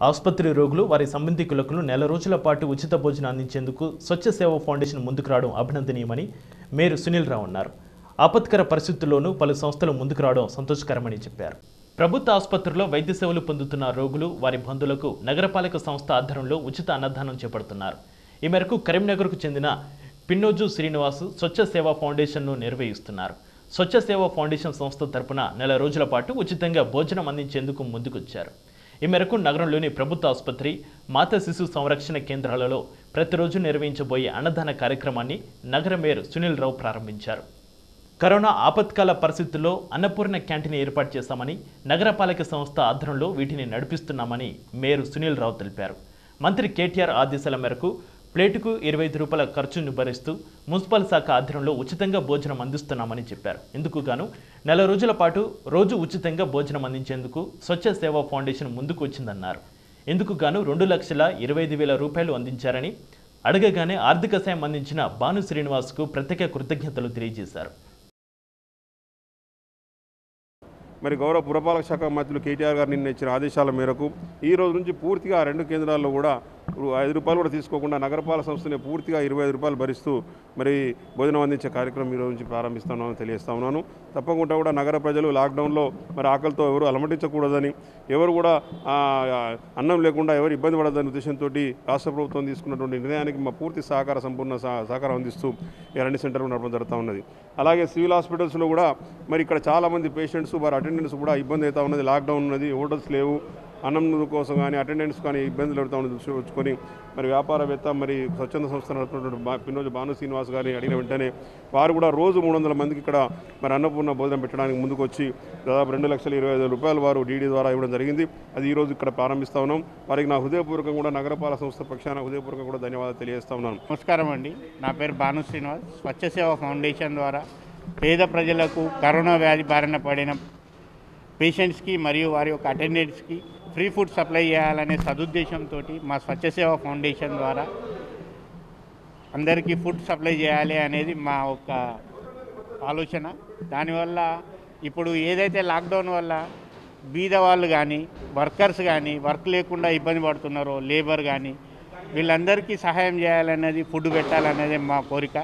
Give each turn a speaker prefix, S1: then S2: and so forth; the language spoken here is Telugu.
S1: ఆసుపత్రి రోగులు వారి సంబంధికులకు నెల రోజుల పాటు ఉచిత భోజనం అందించేందుకు స్వచ్ఛ సేవ ఫౌండేషన్ ముందుకు రావడం అభినందనీయమని మేయర్ సునీల్ రావు అన్నారు. ఆపత్కర పరిస్థితుల్లోనూ పలు సంస్థలు ముందుకు రావడం సంతోషకరమని చెప్పారు. ప్రభుత్వ ఆసుపత్రిలో వైద్య సేవలు పొందుతున్న రోగులు వారి బంధువులకు నగరపాలక సంస్థ ఆధ్వర్యంలో ఉచిత అన్నదానం చేపడుతున్నారు. ఈ మేరకు కరీంనగర్కు చెందిన పిన్నోజు శ్రీనివాస్ స్వచ్ఛ సేవా ఫౌండేషన్ను నిర్వహిస్తున్నారు. స్వచ్ఛ సేవా ఫౌండేషన్ సంస్థ తరపున నెల రోజుల పాటు ఉచితంగా భోజనం అందించేందుకు ముందుకొచ్చారు. ఈ మేరకు నగరంలోని ప్రభుత్వ ఆసుపత్రి మాతా శిశు సంరక్షణ కేంద్రాలలో ప్రతిరోజు నిర్వహించబోయే అన్నదాన కార్యక్రమాన్ని నగర మేయర్ సునీల్ రావు ప్రారంభించారు. కరోనా ఆపత్కాల పరిస్థితుల్లో అన్నపూర్ణ క్యాంటీన్ ఏర్పాటు చేశామని నగరపాలక సంస్థ ఆధ్వర్యంలో వీటిని నడిపిస్తున్నామని మేయర్ సునీల్ రావు తెలిపారు. మంత్రి కేటీఆర్ ఆదేశాల మేరకు ప్లేటుకు ఇరవై ఐదు రూపాయల ఖర్చును భరిస్తూ మున్సిపల్ శాఖ ఆధ్వర్యంలో ఉచితంగా భోజనం అందిస్తున్నామని చెప్పారు. ఇందుకు గాను నెల రోజుల పాటు రోజు ఉచితంగా భోజనం అందించేందుకు స్వచ్ఛ సేవా ఫౌండేషన్ ముందుకు వచ్చిందన్నారు. ఇందుకు గాను రెండు లక్షల ఇరవై ఐదు వేల రూపాయలు అందించారని అడగగానే ఆర్థిక సాయం అందించిన భాను శ్రీనివాస్కు ప్రత్యేక కృతజ్ఞతలు తెలియజేశారు.
S2: మరి గౌరవ పురపాలక శాఖ మంత్రులు కేటీఆర్ గారు నిన్న ఇచ్చిన ఆదేశాల మేరకు ఈ రోజు నుంచి పూర్తిగా రెండు కేంద్రాల్లో కూడా ఐదు రూపాయలు కూడా తీసుకోకుండా నగరపాలక సంస్థనే పూర్తిగా ఇరవై ఐదు రూపాయలు భరిస్తూ మరి భోజనం అందించే కార్యక్రమం ఈరోజు నుంచి ప్రారంభిస్తున్నామని తెలియజేస్తా ఉన్నాను. తప్పకుండా కూడా నగర ప్రజలు లాక్డౌన్లో మరి ఆకలితో ఎవరు అలమటించకూడదని ఎవరు కూడా అన్నం లేకుండా ఎవరు ఇబ్బంది పడదని ఉద్దేశంతో రాష్ట్ర ప్రభుత్వం తీసుకున్నటువంటి నిర్ణయానికి మా పూర్తి సహకార సంపూర్ణ సహ- సహకారం అందిస్తూ ఈ రెండు సెంటర్లు నడపడం జరుగుతూ ఉన్నది. అలాగే సివిల్ హాస్పిటల్స్లో కూడా మరి ఇక్కడ చాలామంది పేషెంట్స్ వారి అటెండెన్స్ కూడా ఇబ్బంది అవుతా ఉన్నది. లాక్డౌన్ ఉన్నది హోటల్స్ లేవు అన్నం కోసం కానీ అటెండెన్స్ కానీ ఇబ్బందులు పెడతామని దృష్టి దృష్టిలో మరి వ్యాపారవేత్త మరి స్వచ్ఛంద సంస్థ నడుపుతున్నటువంటి పిన్నోజు భాను శ్రీనివాస్ గారిని అడిగిన వెంటనే వారు కూడా రోజు మూడు వందల మందికి ఇక్కడ మరి అన్నపూర్ణ భోజనం పెట్టడానికి ముందుకు వచ్చి దాదాపు రెండు లక్షల ఇరవై ఐదు రూపాయలు వారు డీడీ ద్వారా ఇవ్వడం జరిగింది. అది ఈరోజు ఇక్కడ ప్రారంభిస్తా ఉన్నాం. వారికి నా హృదయపూర్వకంగా కూడా నగరపాలక సంస్థ పక్షాన హృదయపూర్వకంగా కూడా ధన్యవాదాలు తెలియజేస్తా ఉన్నాను.
S3: నమస్కారం అండి. నా పేరు భాను శ్రీనివాస్. స్వచ్ఛ సేవ ఫౌండేషన్ ద్వారా పేద ప్రజలకు కరోనా వ్యాధి బారిన పడిన పేషెంట్స్కి మరియు వారి యొక్క అటెండెంట్స్కి ఫ్రీ ఫుడ్ సప్లై చేయాలనే సదుద్దేశంతో మా స్వచ్ఛ సేవ ఫౌండేషన్ ద్వారా అందరికీ ఫుడ్ సప్లై చేయాలి అనేది మా ఒక ఆలోచన. దానివల్ల ఇప్పుడు ఏదైతే లాక్డౌన్ వల్ల బీద వాళ్ళు కానీ వర్కర్స్ కానీ వర్క్ లేకుండా ఇబ్బంది పడుతున్నారో లేబర్ కానీ వీళ్ళందరికీ సహాయం చేయాలనేది ఫుడ్ పెట్టాలనేది మా కోరిక.